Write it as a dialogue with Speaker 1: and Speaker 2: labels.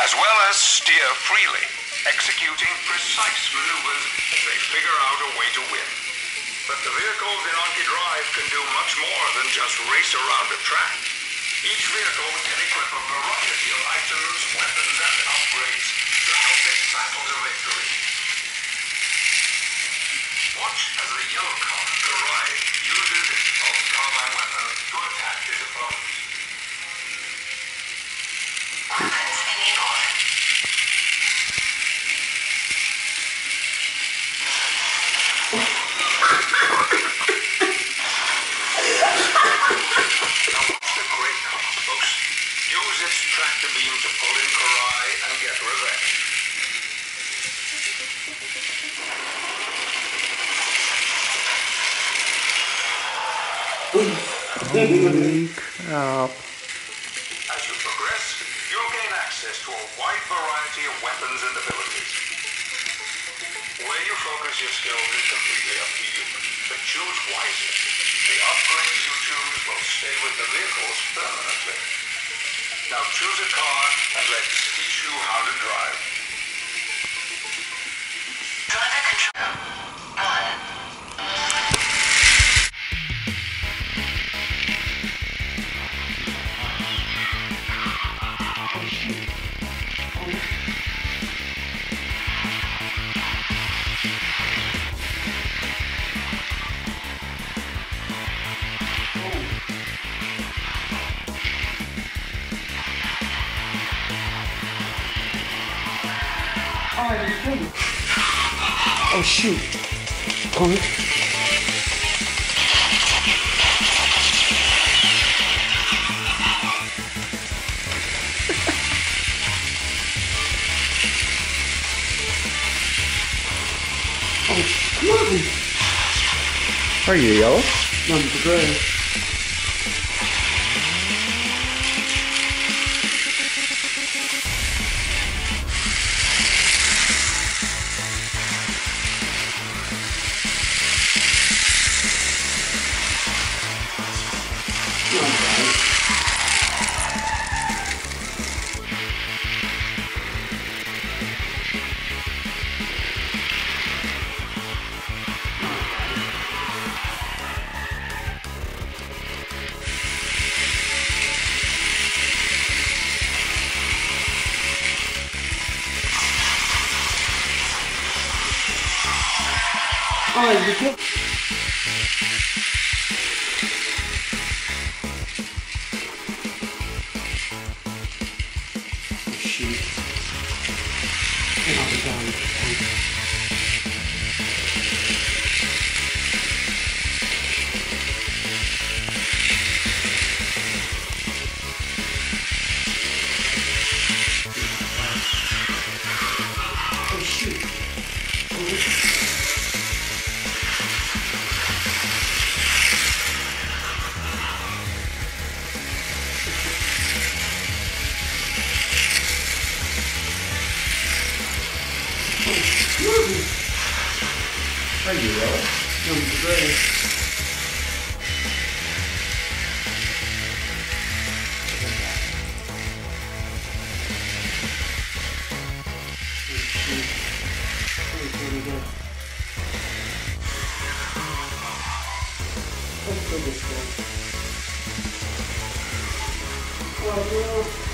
Speaker 1: As well as steer freely, executing precise maneuvers as they figure out a way to win. But the vehicles in Anki Drive can do much more than just race around a track. Each vehicle can equip a variety of items, weapons, and upgrades to help it battle to victory. Watch as the yellow car, Kourai, uses its pulse carbine weapon to attack his folks. Use its tractor beam to pull in Kourai and get revenge.
Speaker 2: Crap.
Speaker 1: Uh, As you progress, you'll gain access to a wide variety of weapons and abilities. Where you focus your skills is completely up to you, but choose wisely. The upgrades you choose will stay with the vehicles permanently. Now choose a car and let's teach you how to drive.
Speaker 3: Driver control.
Speaker 2: Oh shoot. Connor. oh, come on. Are you yellow?
Speaker 4: No, I'm the gray. Oh, you
Speaker 2: Are you yellow?
Speaker 4: I'm the gray. Oh, no.